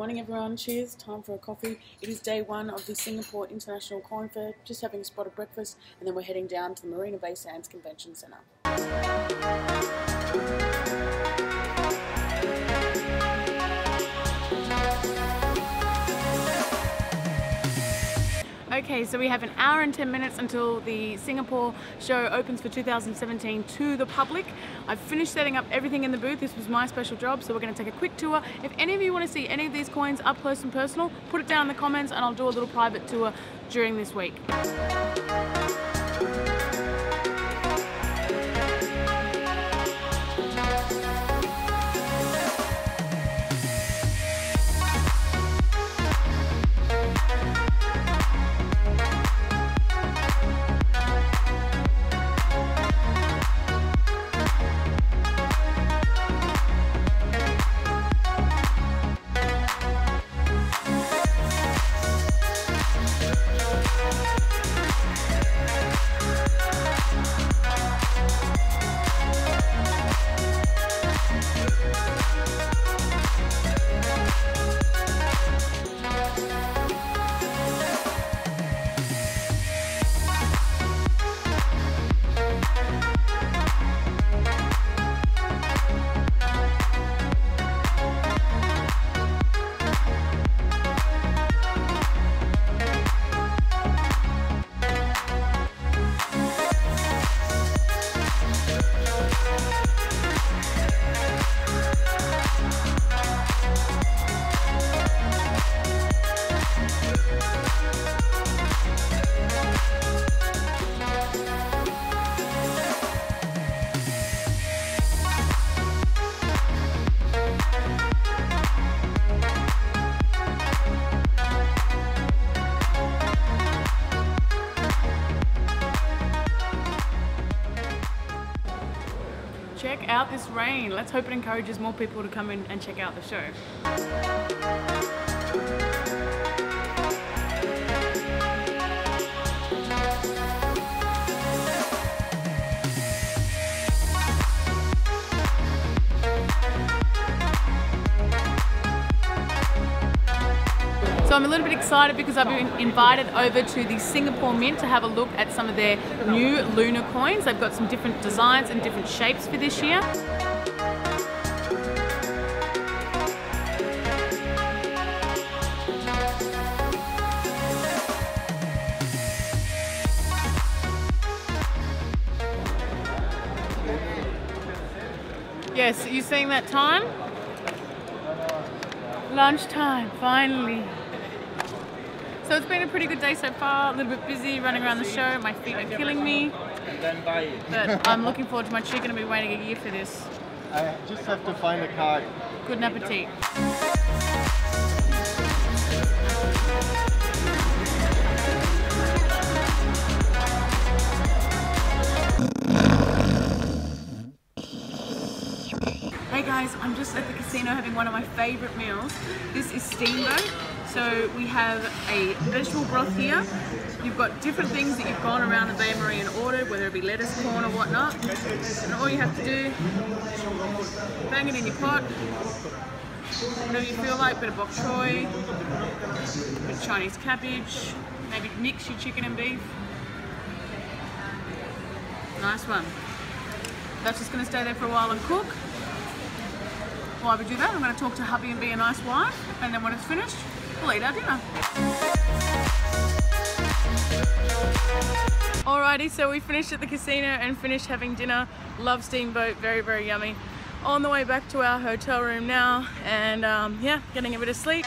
morning everyone, cheers, time for a coffee. It is day one of the Singapore International Coin Fair, just having a spot of breakfast and then we're heading down to the Marina Bay Sands Convention Centre. Okay, so we have an hour and 10 minutes until the Singapore show opens for 2017 to the public. I've finished setting up everything in the booth. This was my special job, so we're going to take a quick tour. If any of you want to see any of these coins up close and personal, put it down in the comments and I'll do a little private tour during this week. Check out this rain. Let's hope it encourages more people to come in and check out the show. So I'm a little bit excited because I've been invited over to the Singapore Mint to have a look at some of their new lunar coins. They've got some different designs and different shapes for this year. Yes, you seeing that time? Lunchtime, finally. So it's been a pretty good day so far, a little bit busy running around the show, my feet are killing me. But I'm looking forward to my chicken, I've been waiting a year for this. I just have to find a card. Good appetit. Guys, I'm just at the casino having one of my favorite meals. This is Steamboat. So we have a vegetable broth here. You've got different things that you've gone around the bain-marie and ordered, whether it be lettuce, corn or whatnot. And all you have to do, bang it in your pot. Whatever you feel like, bit of bok choy, bit of Chinese cabbage, maybe mix your chicken and beef. Nice one. That's just gonna stay there for a while and cook. While we do that, I'm going to talk to hubby and be a nice wife, and then when it's finished, we'll eat our dinner. Alrighty, so we finished at the casino and finished having dinner. Love Steamboat, very, very yummy. On the way back to our hotel room now, and um, yeah, getting a bit of sleep.